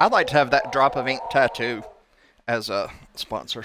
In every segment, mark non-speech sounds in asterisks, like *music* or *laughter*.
I'd like to have that drop of ink tattoo as a sponsor.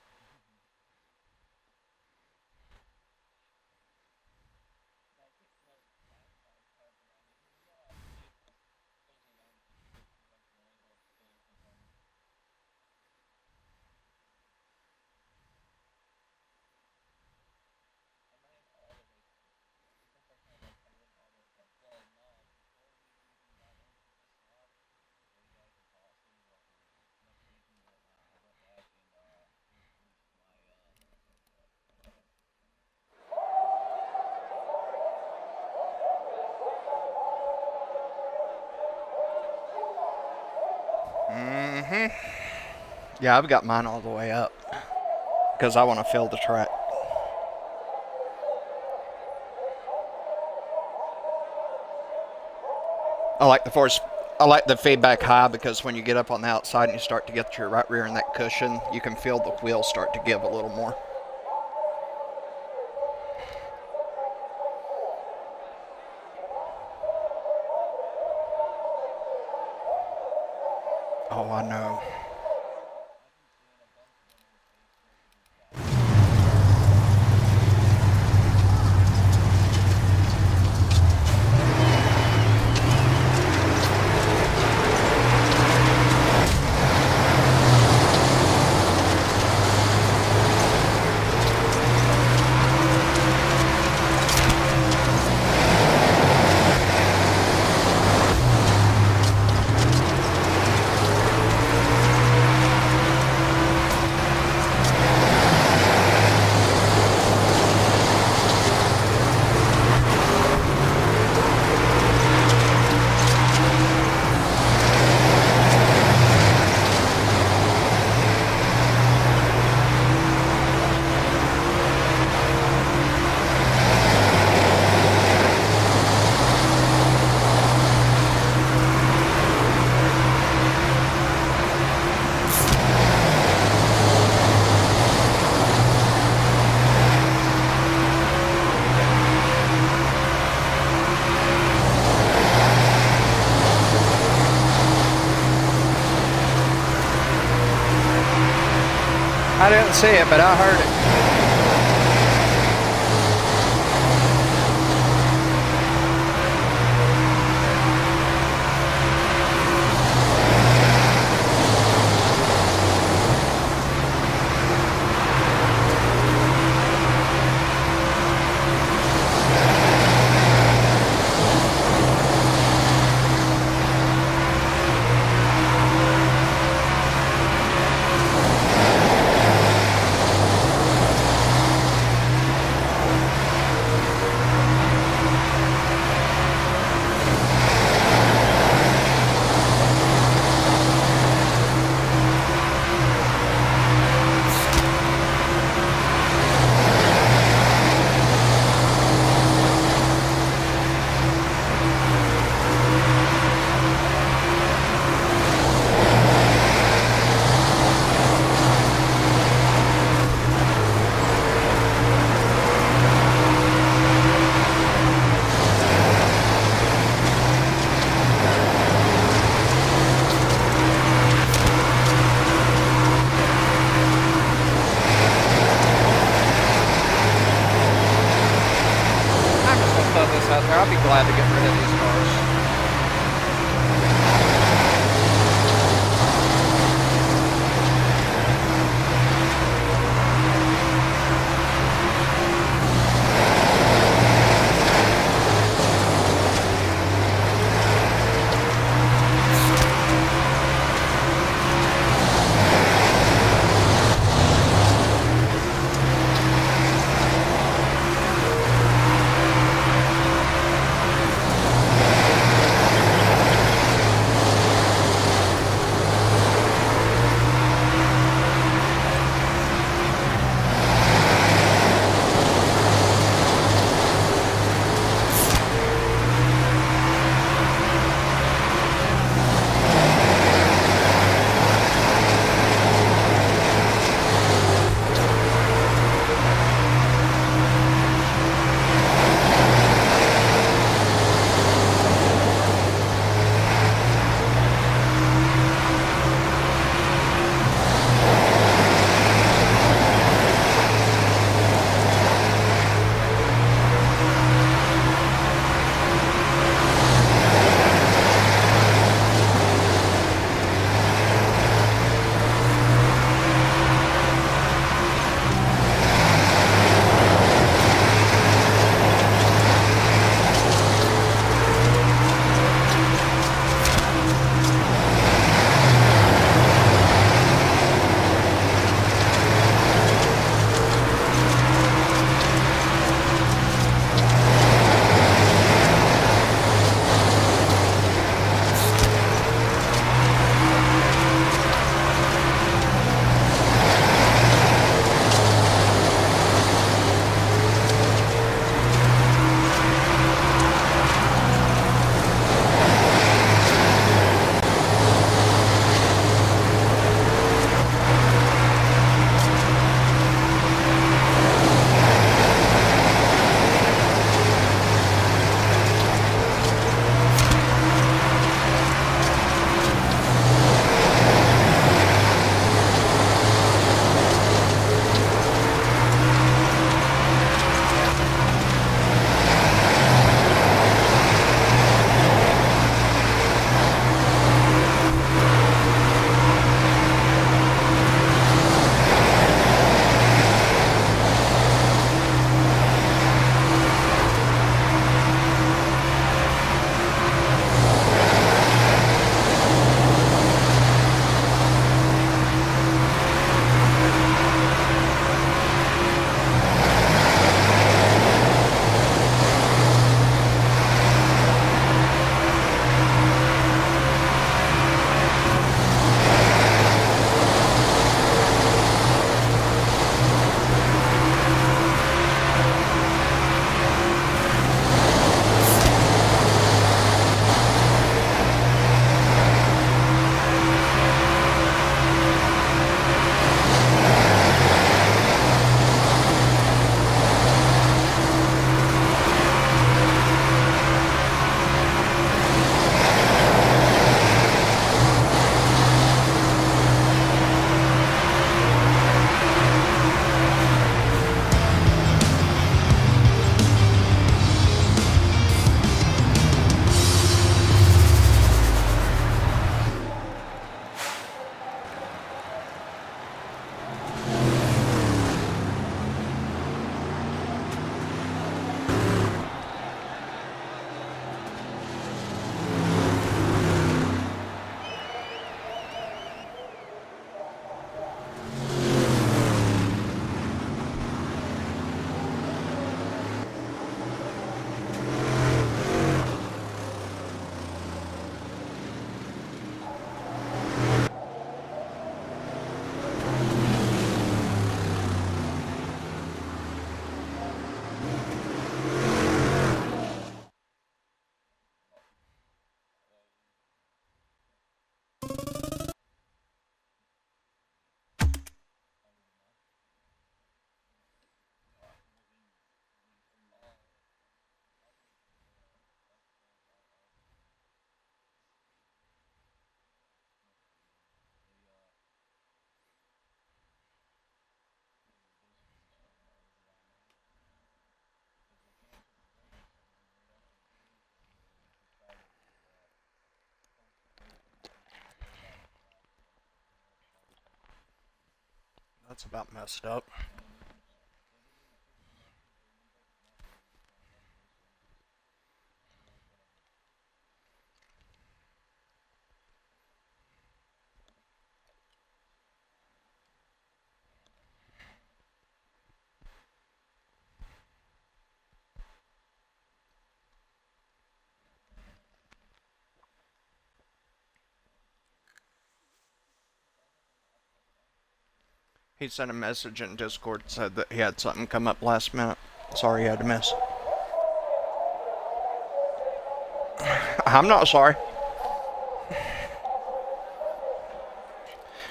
Hmm. *laughs* Yeah, I've got mine all the way up because I want to fill the track. I like the force. I like the feedback high because when you get up on the outside and you start to get your right rear in that cushion, you can feel the wheel start to give a little more. I didn't see it, but I heard it. It's about messed up. He sent a message in Discord said that he had something come up last minute. Sorry he had to miss. I'm not sorry.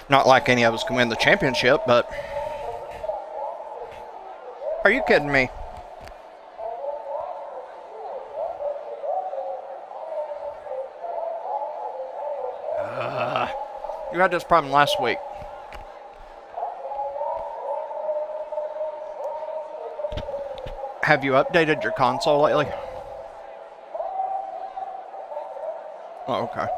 Not like any of us can win the championship, but... Are you kidding me? Uh, you had this problem last week. Have you updated your console lately? Oh, okay.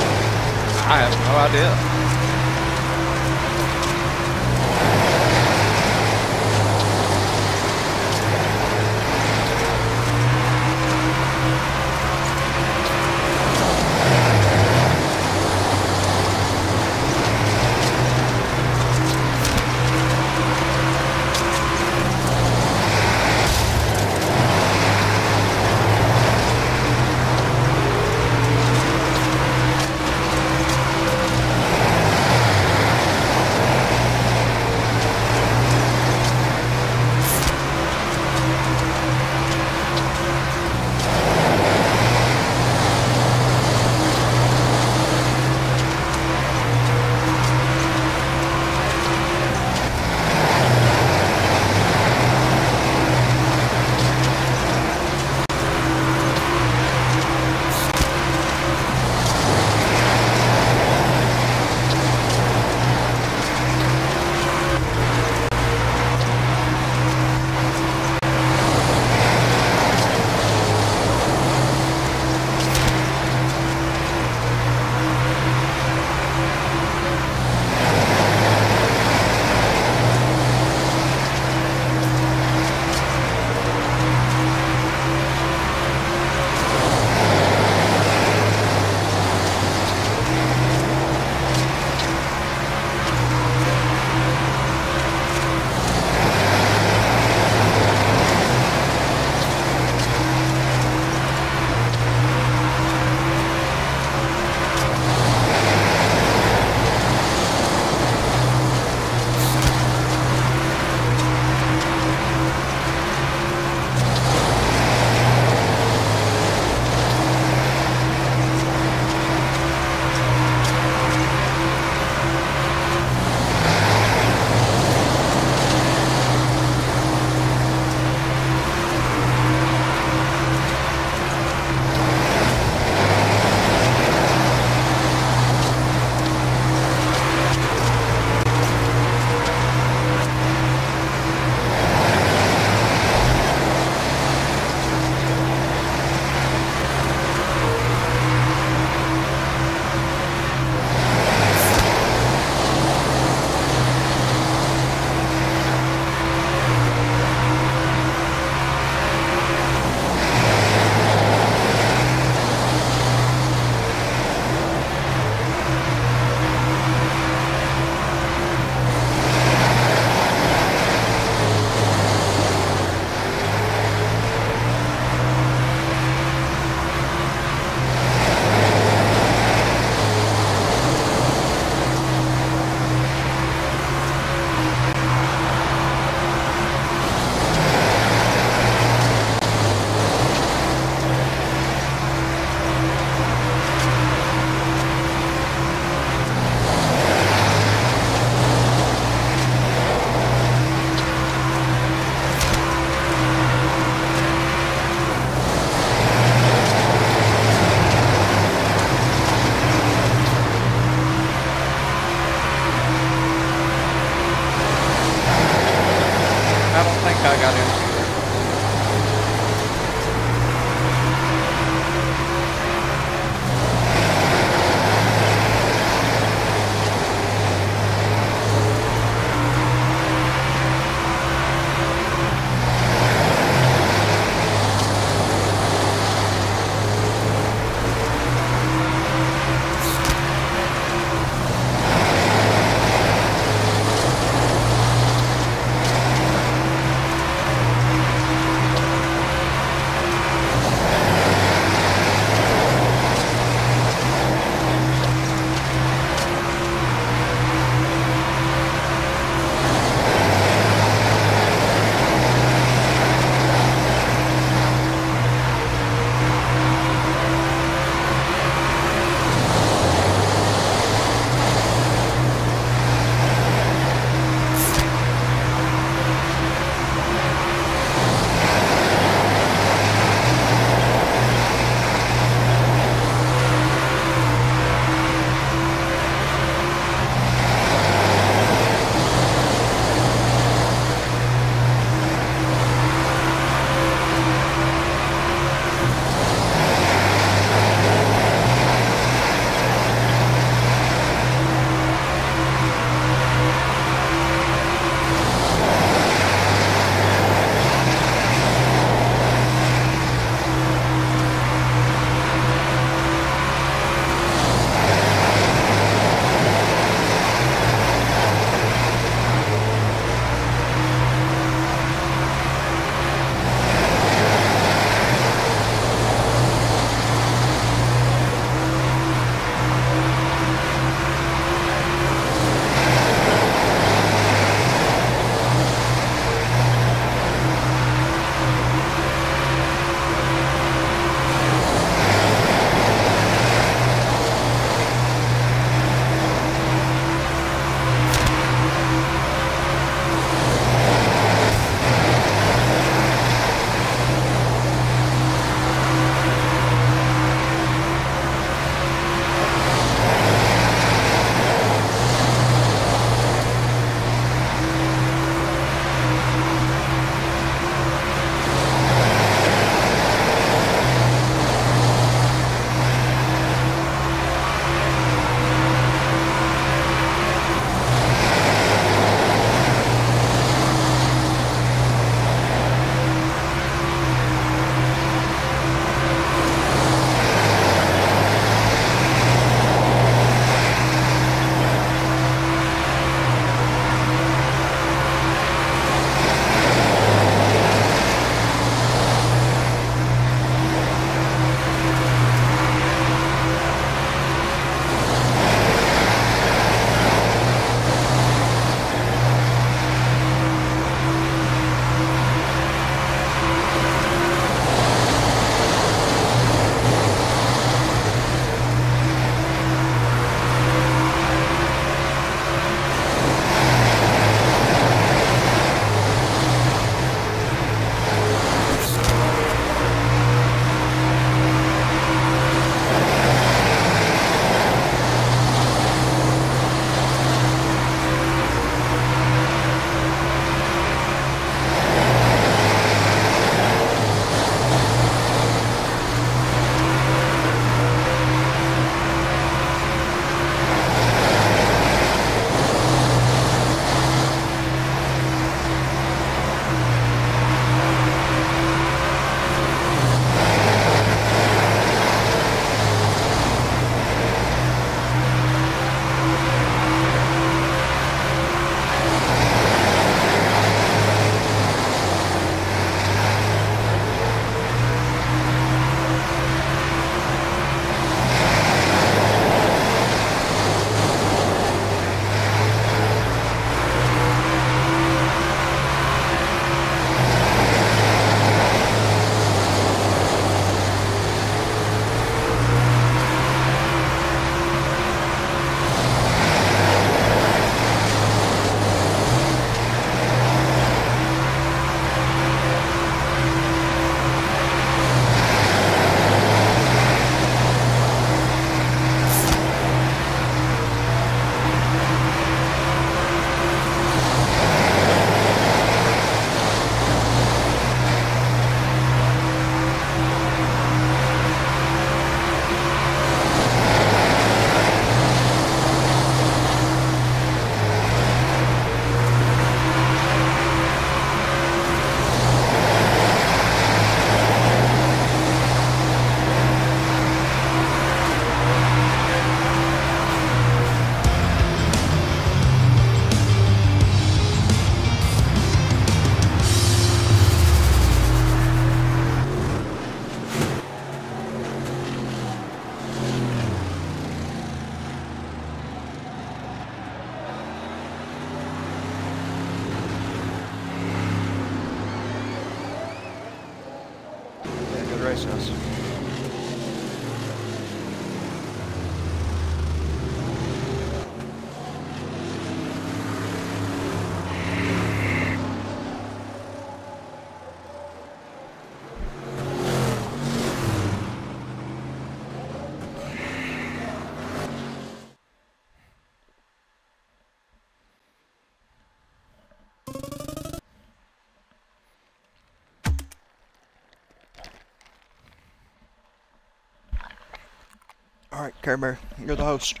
Alright, Care Bear, you're the host.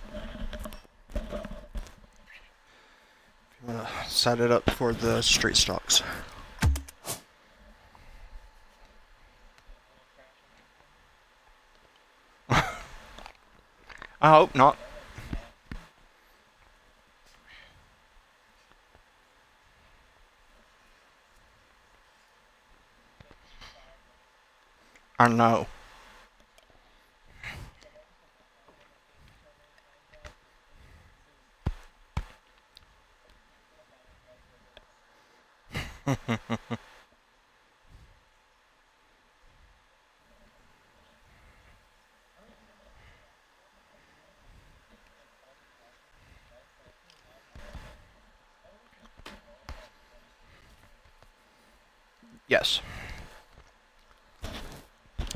Want to set it up for the street stocks. *laughs* I hope not. I know. Yes.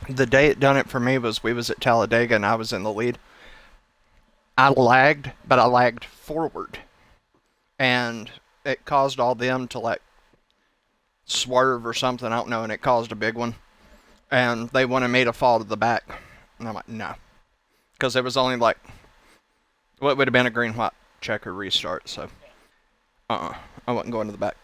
The day it done it for me was we was at Talladega and I was in the lead. I lagged, but I lagged forward. And it caused all them to like swerve or something, I don't know, and it caused a big one. And they wanted me to fall to the back. And I'm like, no. Because it was only like, what would have been a green white checker restart, so. Uh uh I wasn't going to the back.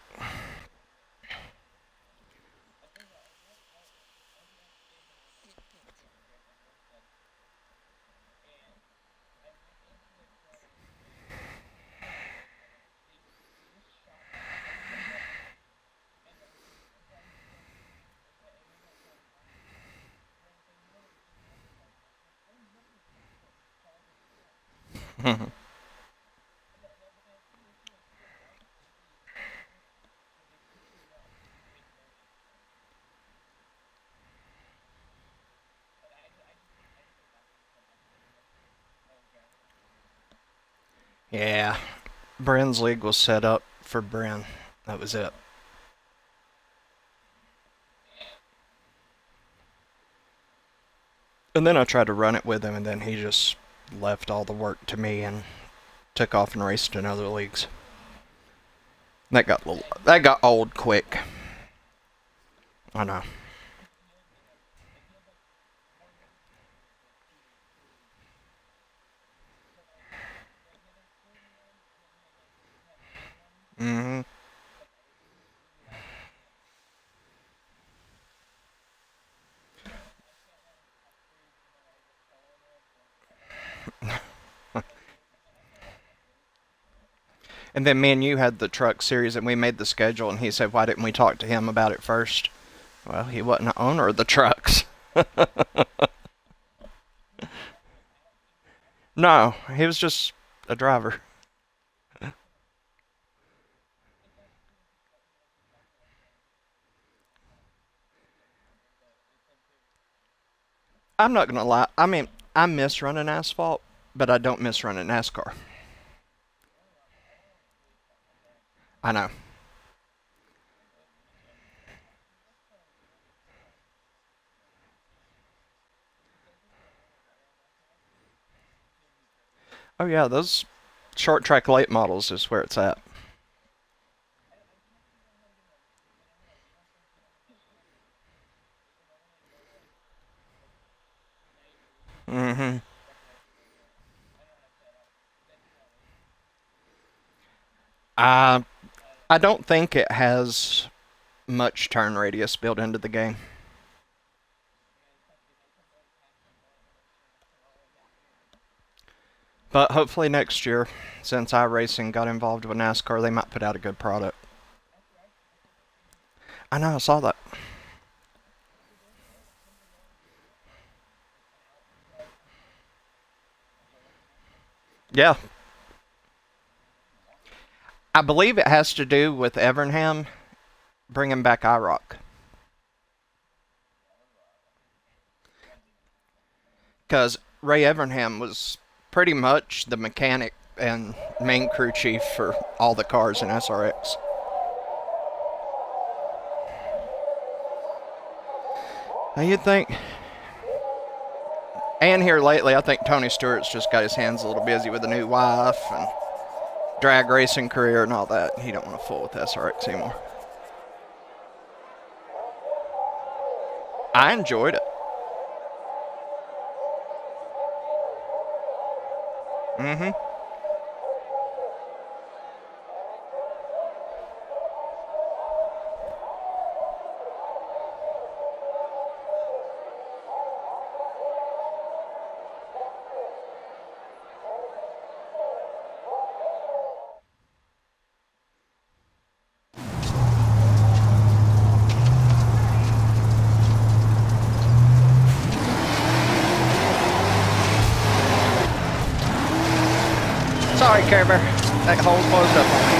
Yeah, Bren's league was set up for Bren. That was it. And then I tried to run it with him, and then he just left all the work to me and took off and raced in other leagues. That got little, that got old quick. I know. Mm-hmm. and then me and you had the truck series and we made the schedule and he said, why didn't we talk to him about it first? Well, he wasn't the owner of the trucks. *laughs* no, he was just a driver. I'm not gonna lie. I mean, I miss running asphalt, but I don't miss running NASCAR. I know. Oh yeah, those short track late models is where it's at. Mm-hmm. Uh, I don't think it has much turn radius built into the game. But hopefully next year, since iRacing got involved with NASCAR, they might put out a good product. I know, I saw that. Yeah. I believe it has to do with Evernham bringing back IROC. because Ray Evernham was pretty much the mechanic and main crew chief for all the cars in SRX. Now you'd think, and here lately, I think Tony Stewart's just got his hands a little busy with a new wife and drag racing career and all that. He don't want to fool with SRX anymore. I enjoyed it. Mm-hmm. Bear. That hole closed up on me.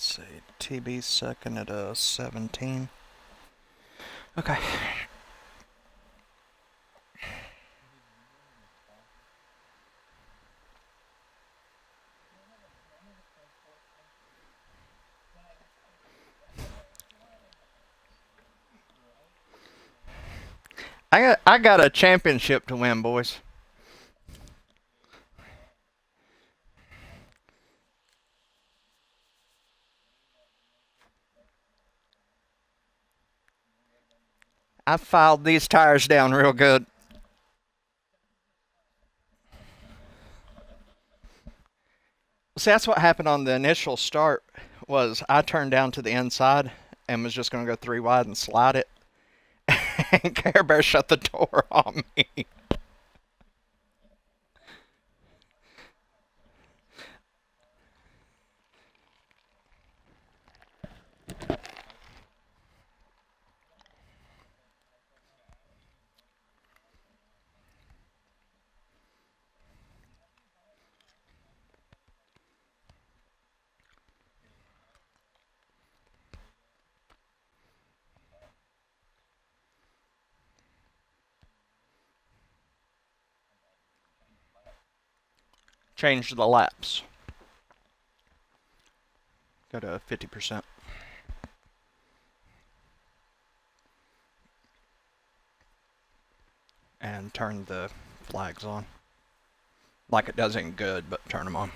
Let's see, TB second at a 17. Okay. I got I got a championship to win, boys. I filed these tires down real good. See, that's what happened on the initial start was I turned down to the inside and was just going to go three wide and slide it. *laughs* and Care Bear shut the door on me. Change the laps. Go to 50%. And turn the flags on. Like it does in good, but turn them on.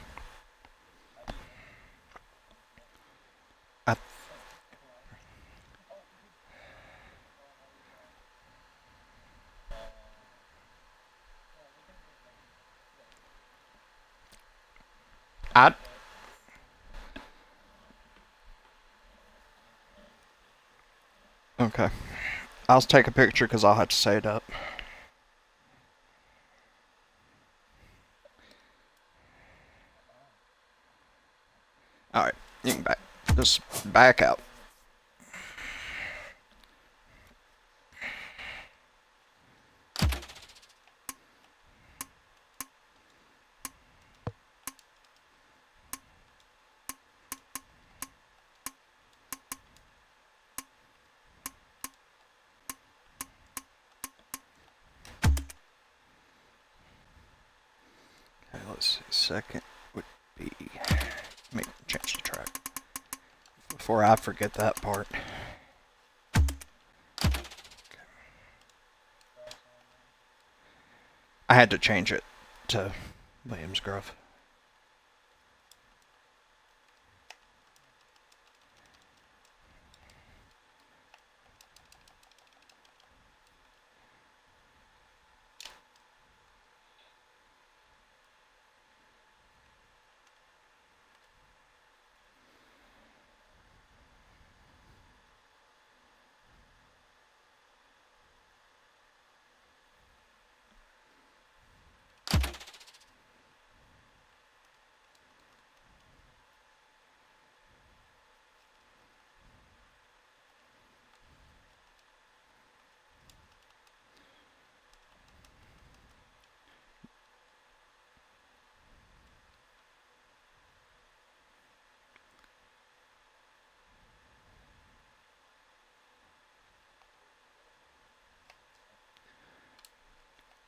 I Okay. I'll take a picture because I'll have to say it up. Alright, you can back. Just back out. Okay, let's see. Second would be. Let me change the track. That part. I had to change it to Williams Grove.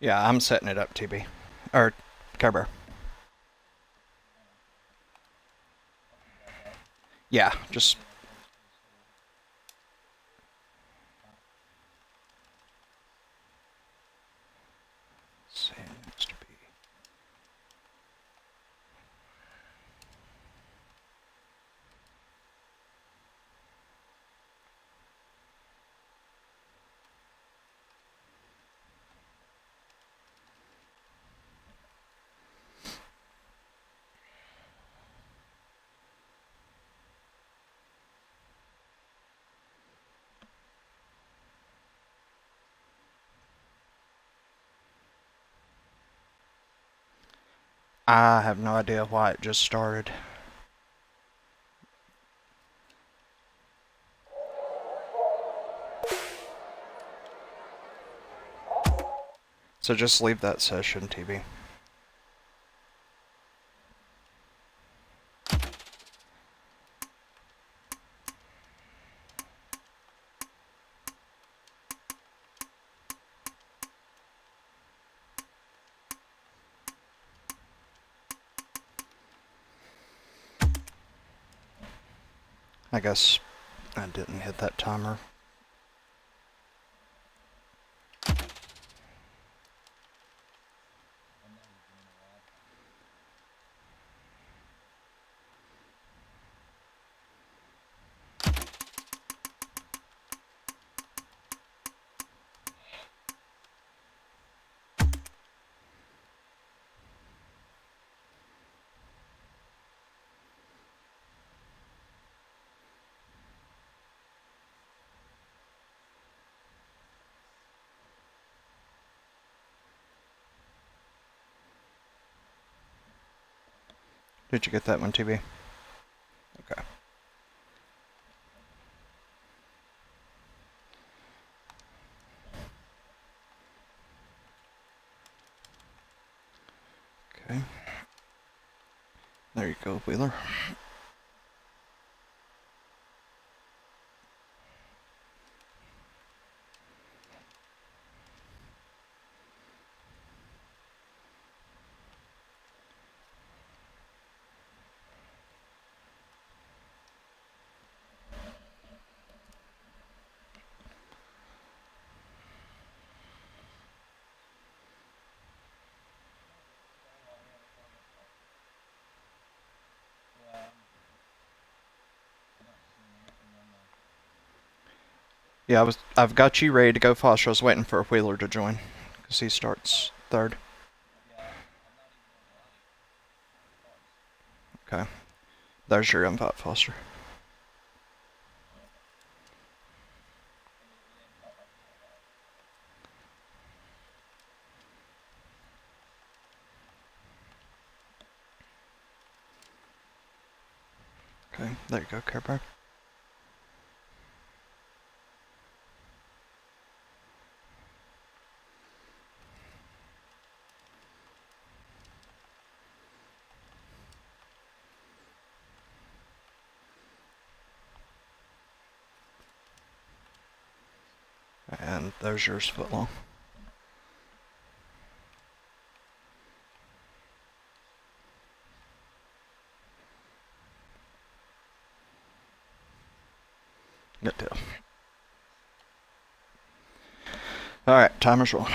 Yeah, I'm setting it up, TB. Or Care Bear. Yeah, just seems to be. I have no idea why it just started. So just leave that session, TB. I guess I didn't hit that timer. Did you get that one, TB? Okay. Okay. There you go, Wheeler. Yeah, I was. I've got you ready to go, Foster. I was waiting for Wheeler to join, because he starts third. Okay. There's your invite, Foster. Okay, there you go, Care There's yours, Footlong. Good deal. Alright, timer's rolling.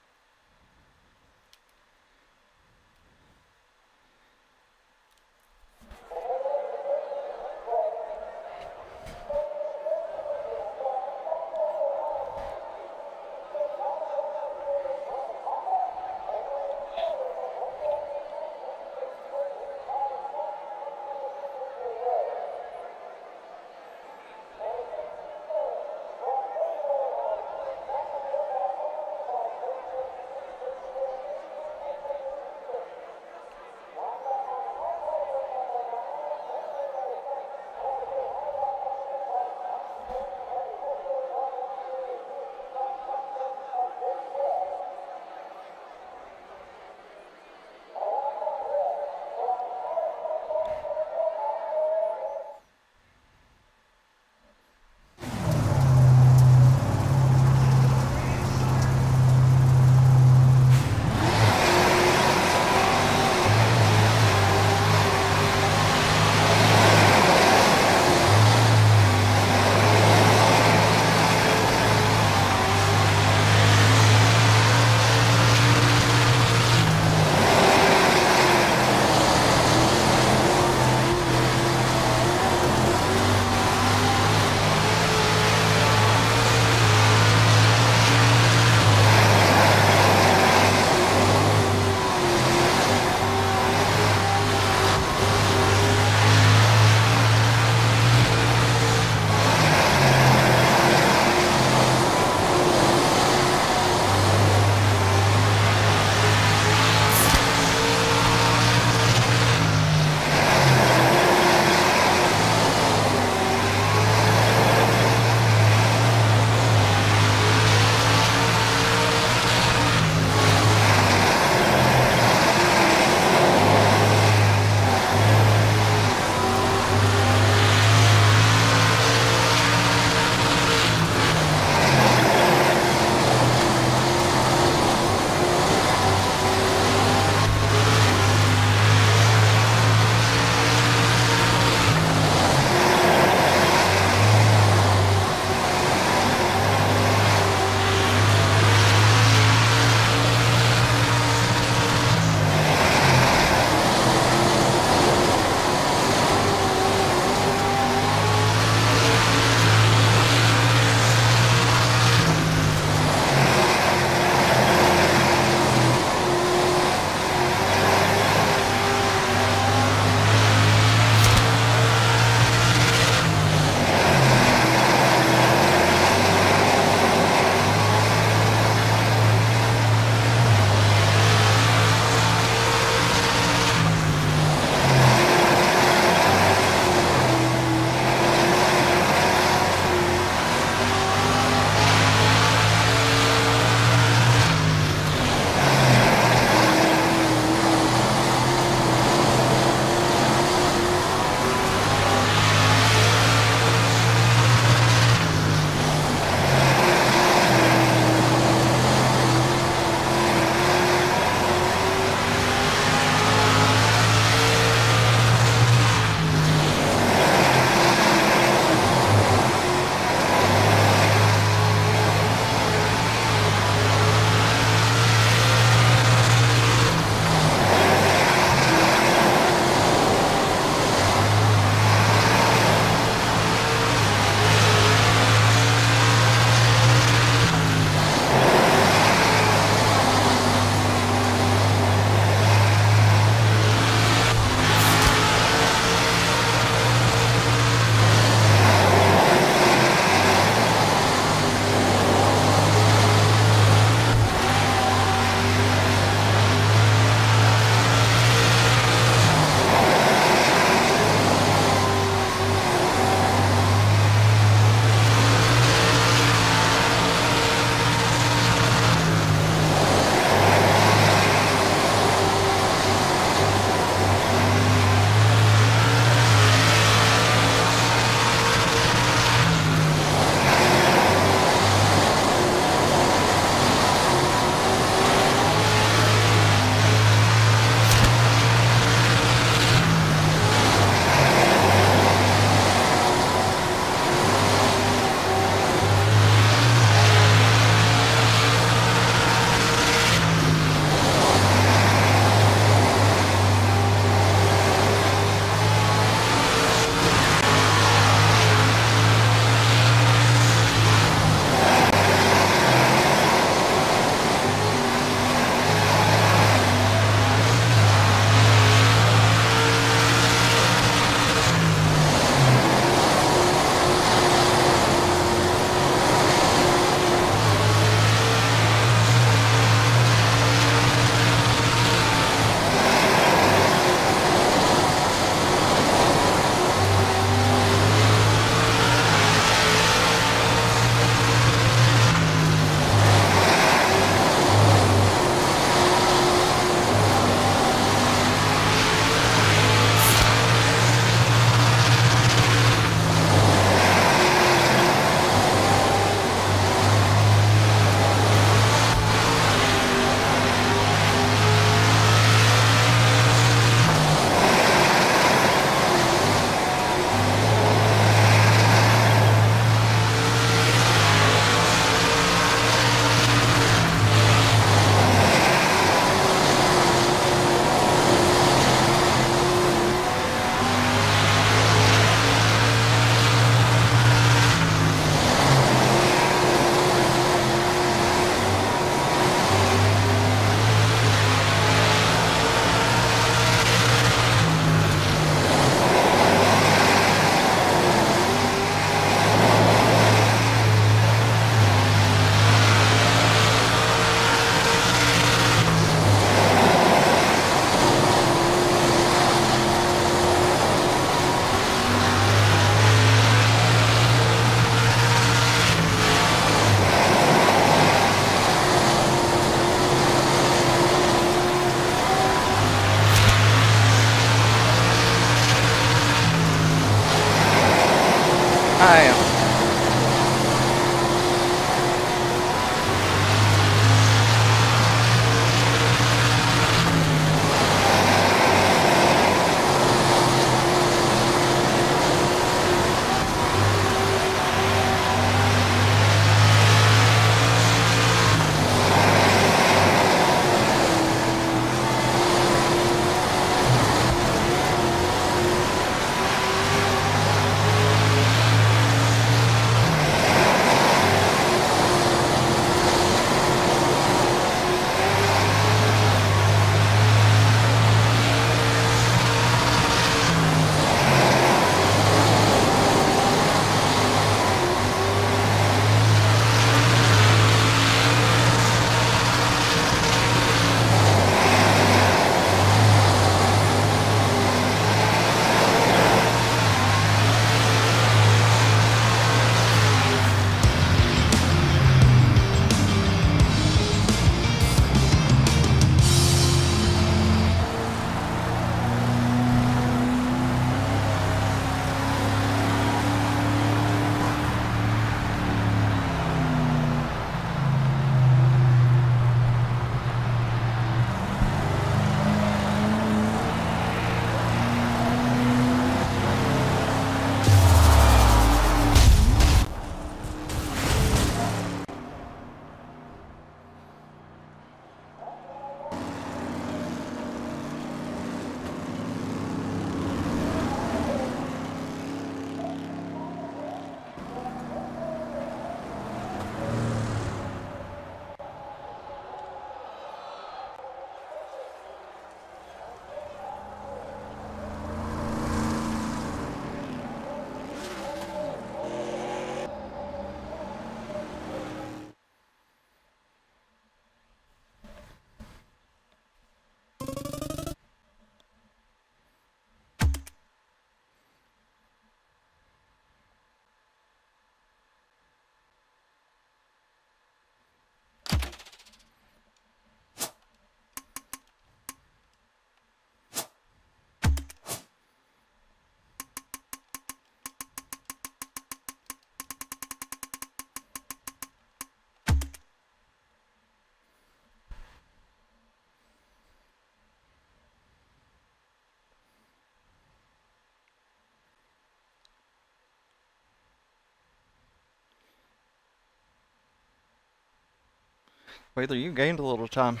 Whether you gained a little time.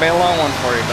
Gonna be a long one for you,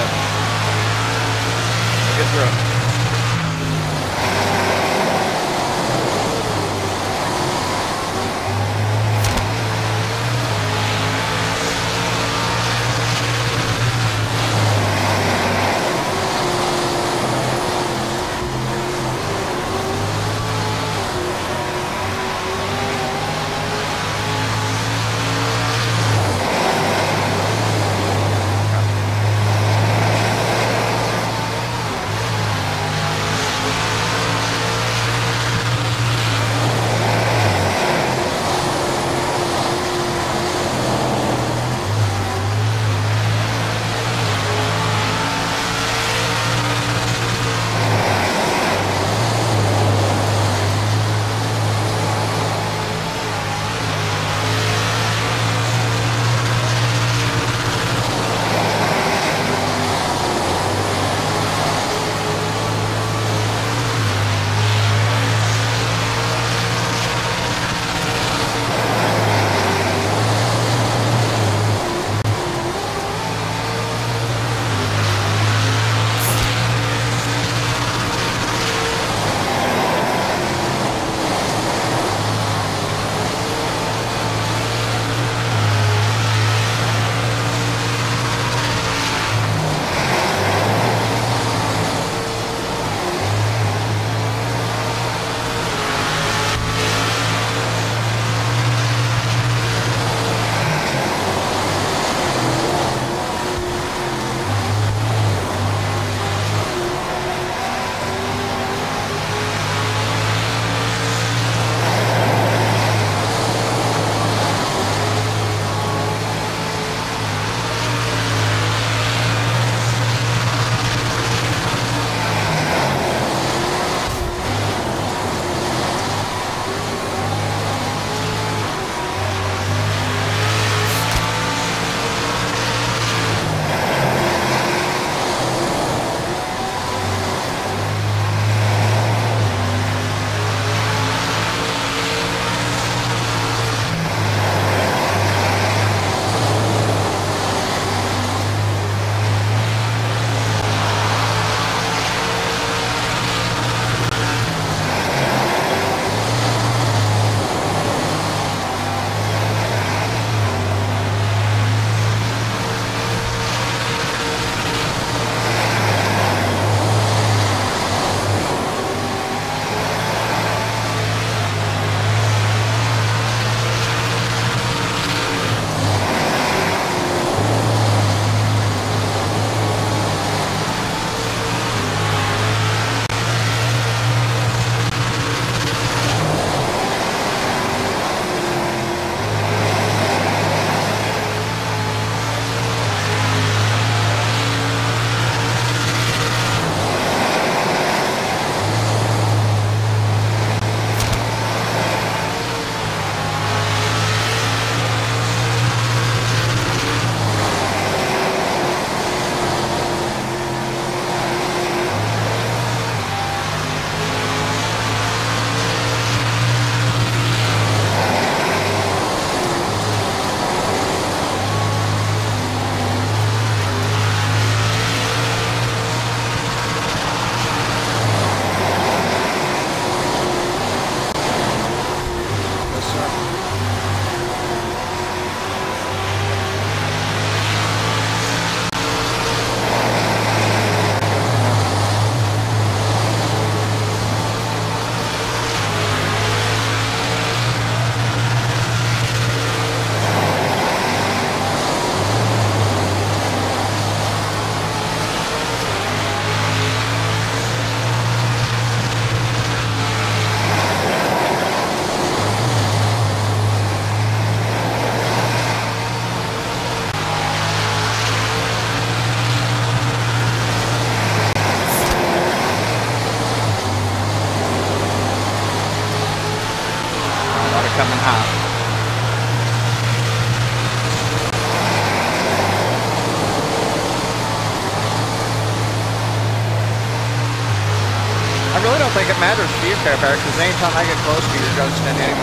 to because anytime I get close to you, you're ghosting anyway, so. And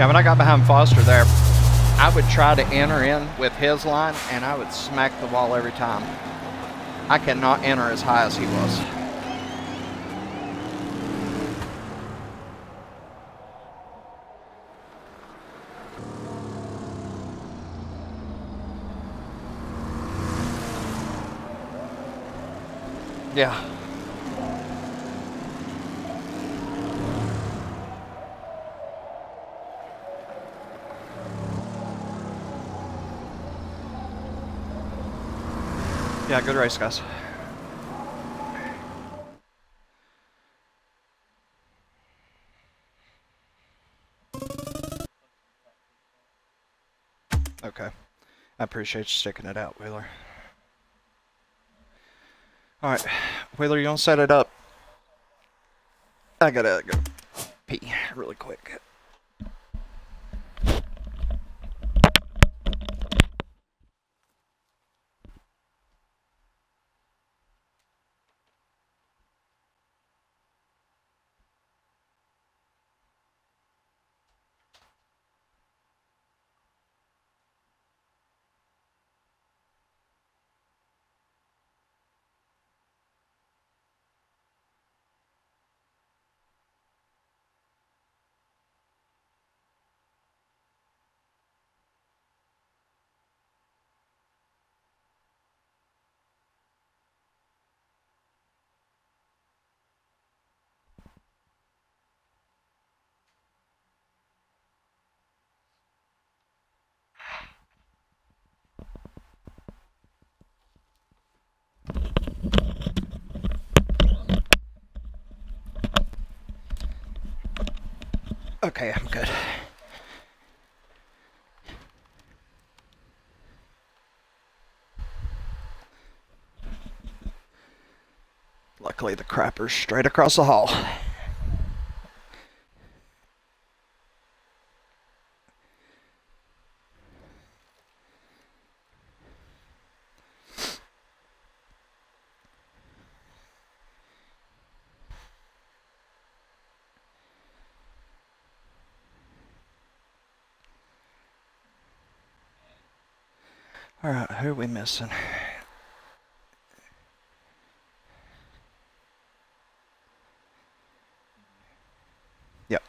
Yeah, when I got behind Foster there, I would try to enter in with his line and I would smack the wall every time. I cannot enter as high as he was. Yeah. Yeah, good race, guys. Okay. I appreciate you sticking it out, Wheeler. Alright, Wheeler, you to set it up? I gotta go pee really quick. Okay, I'm good. Luckily, the crapper's straight across the hall. All right, who are we missing? Yep.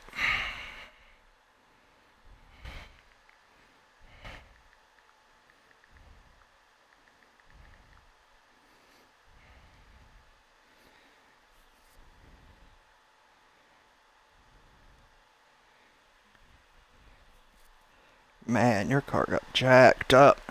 Man, your car got jacked up.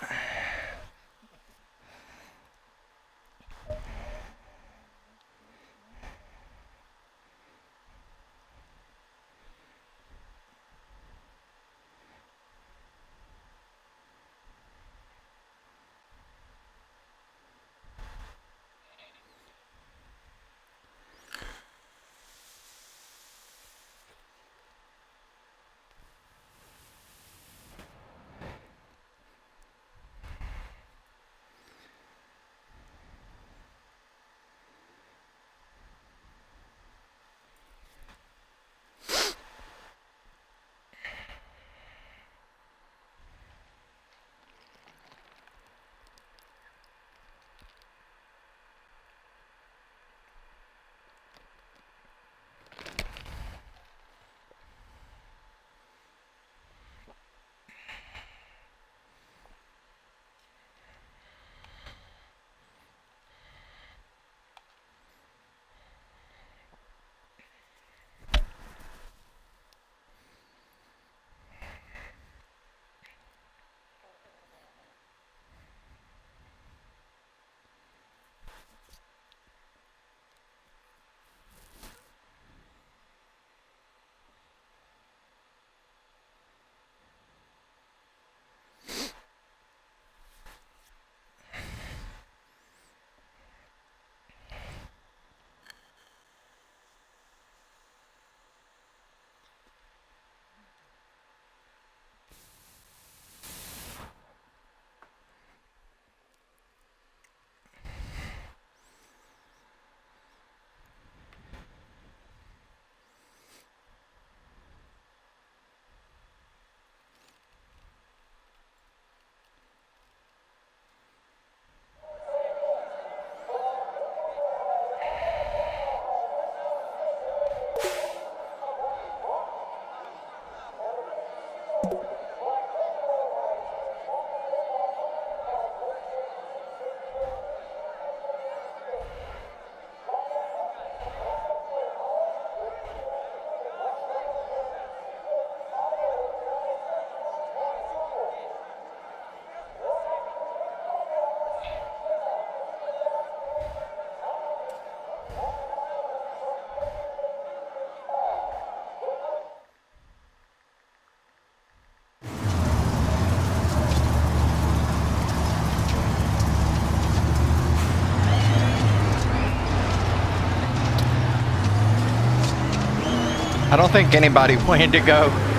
Don't think anybody *laughs* wanted to go.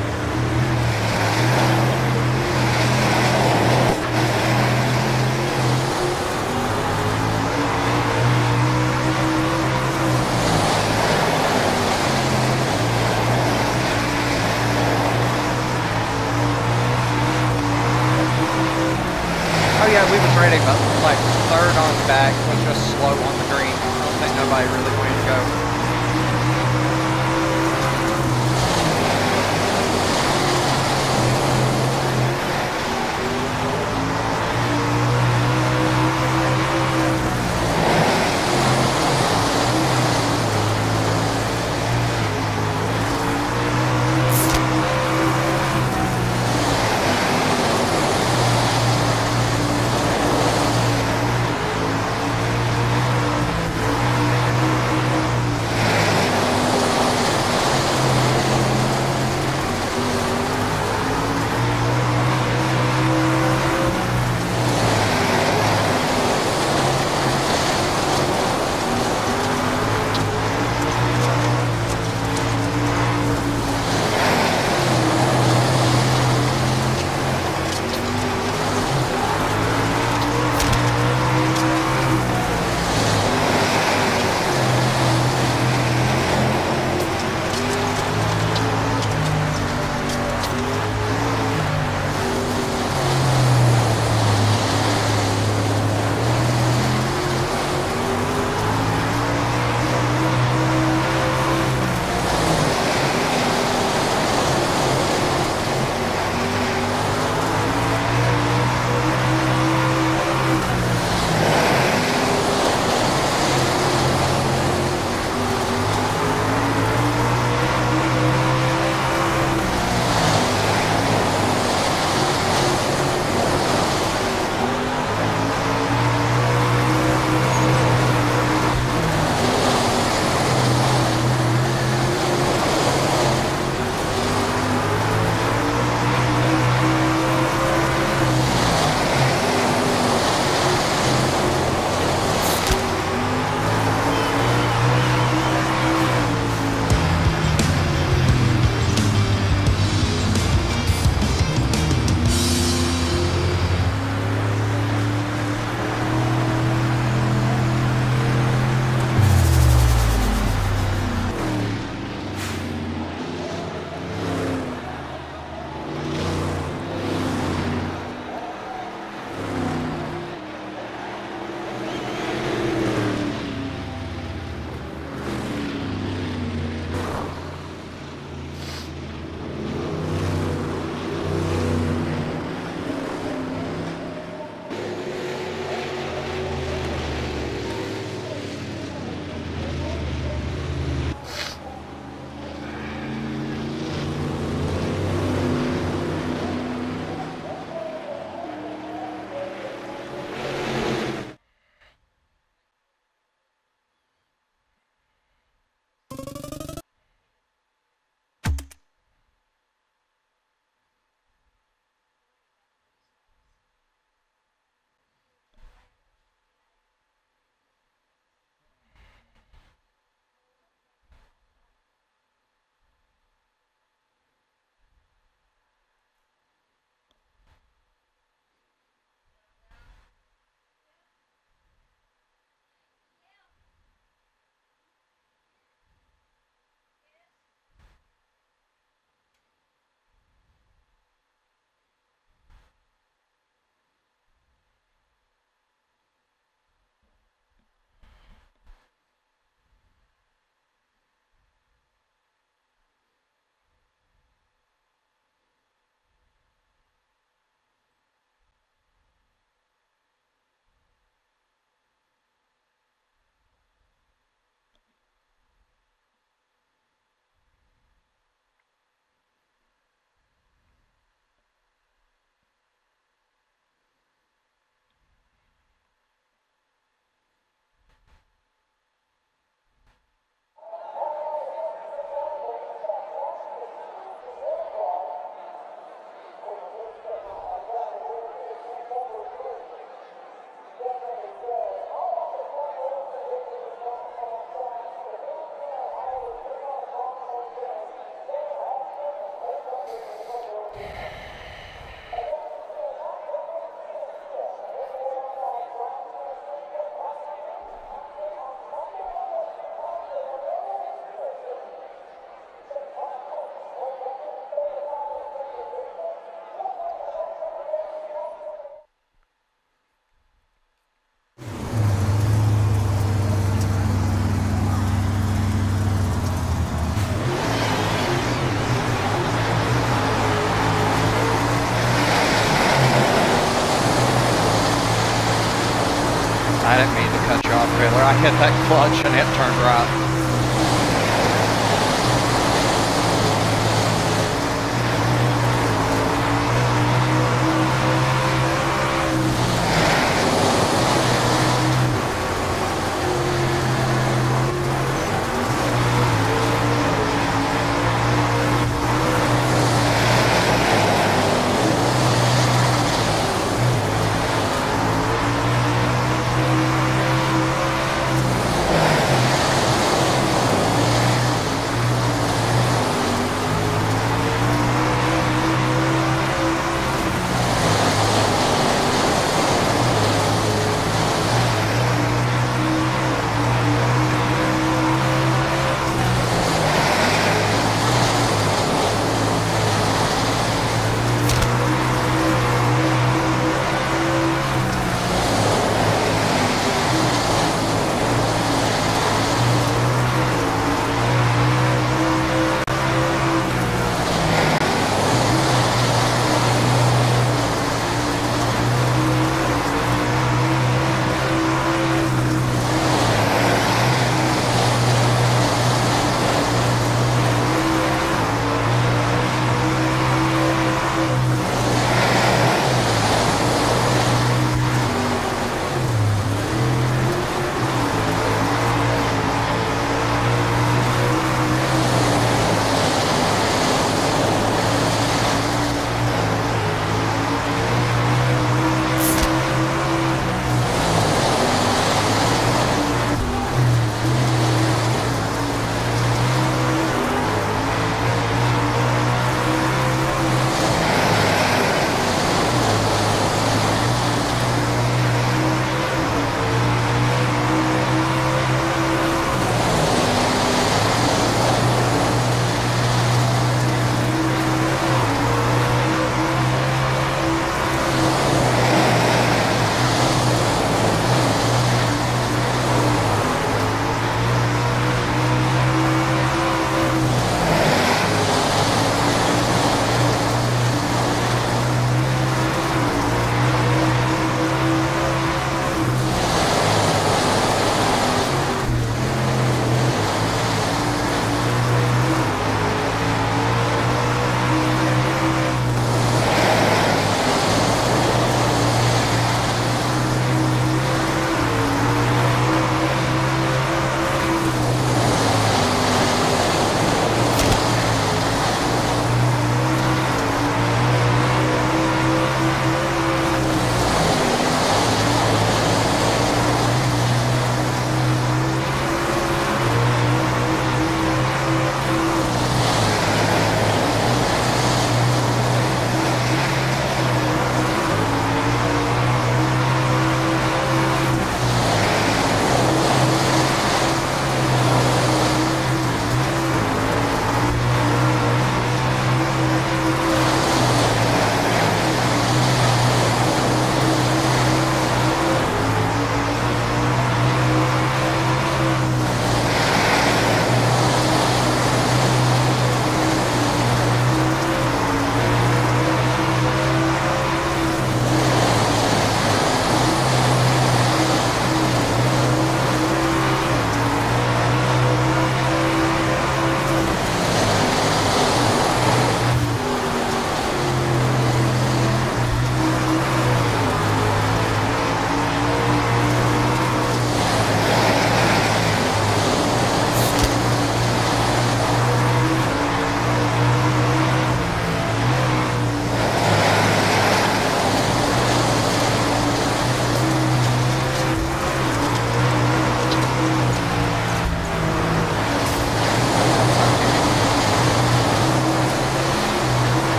Hit that clutch and it turned right.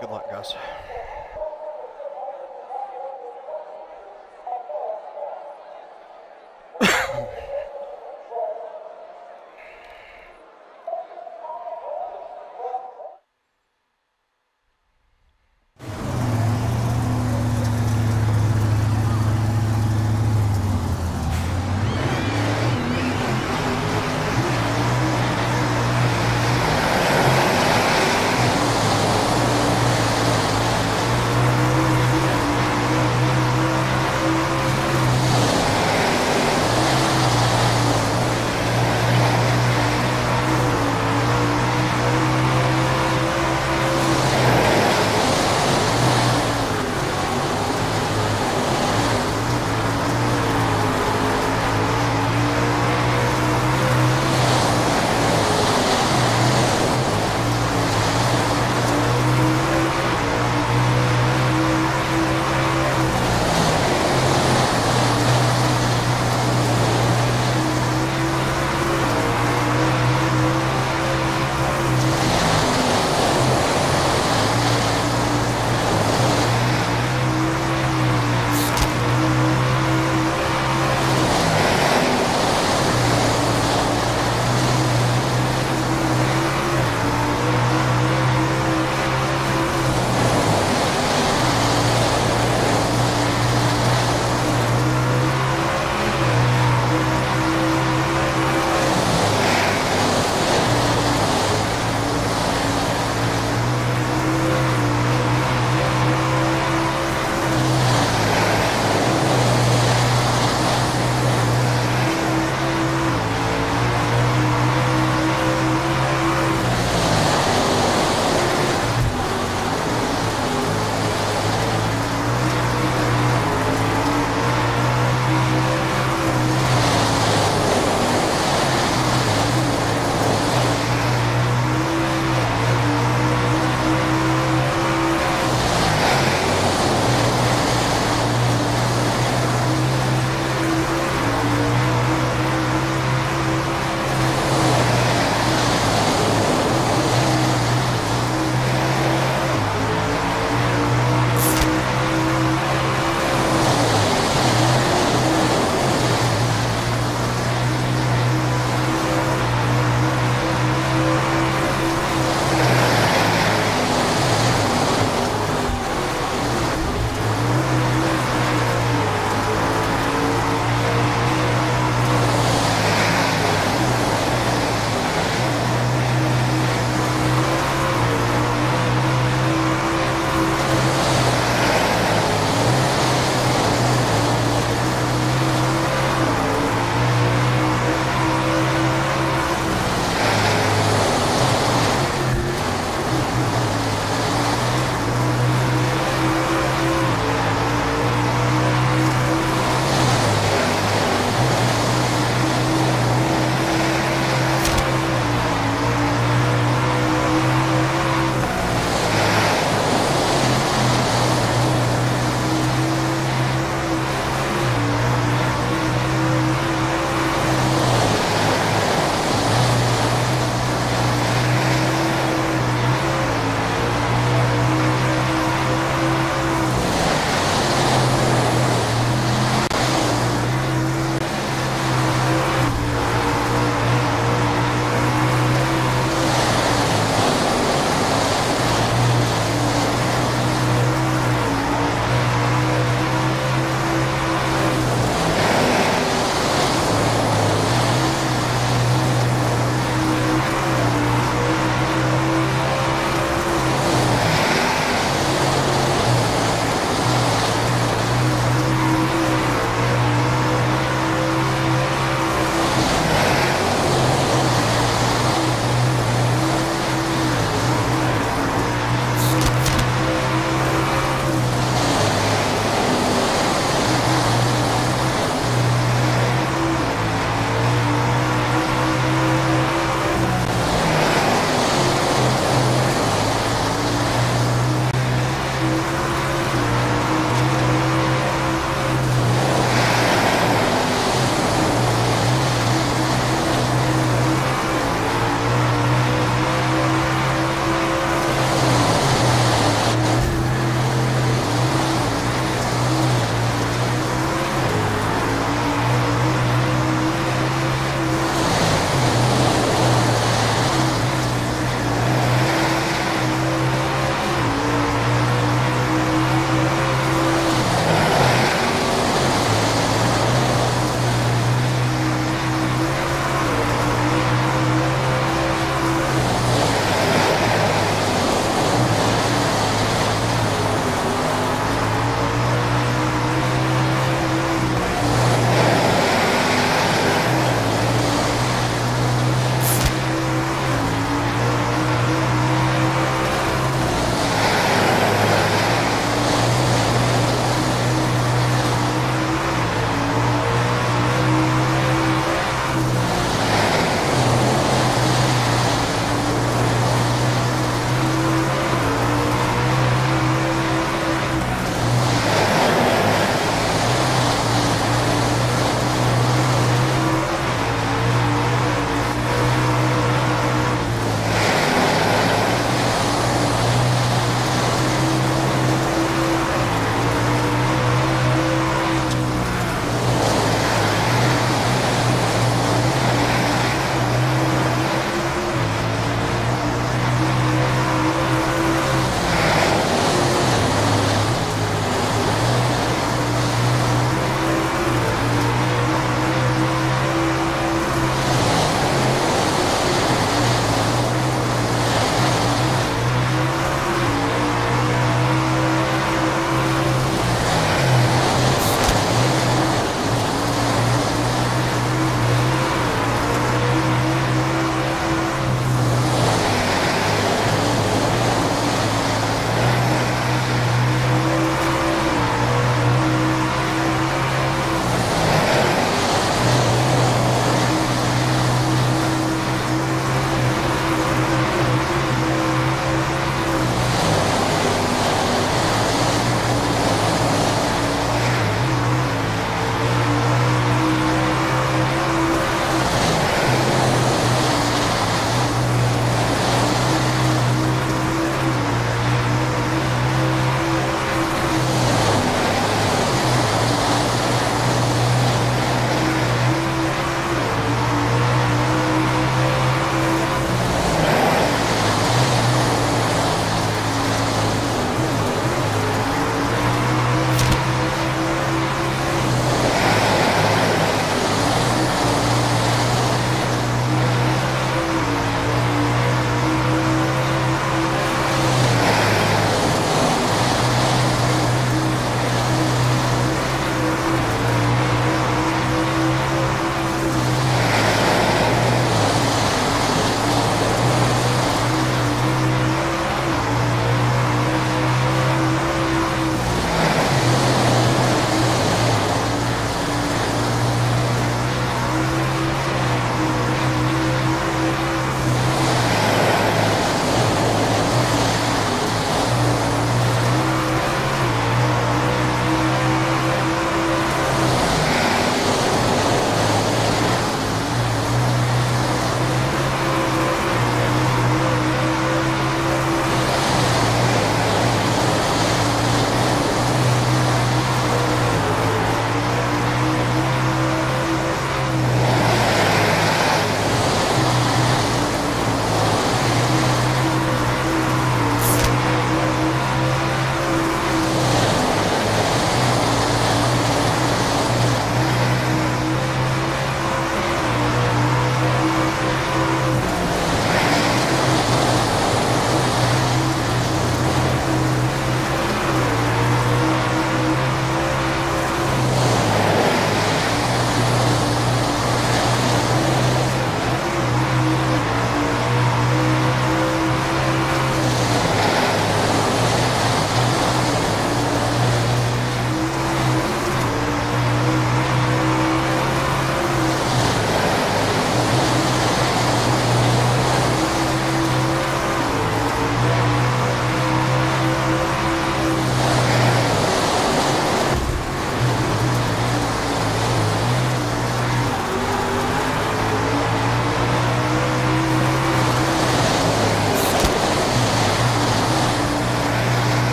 Good luck, guys.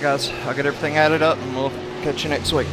Guys, I'll get everything added up and we'll catch you next week.